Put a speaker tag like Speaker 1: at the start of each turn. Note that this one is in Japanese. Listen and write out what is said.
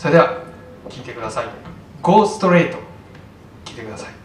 Speaker 1: それでは聴いてください「Go Straight」聴いてください。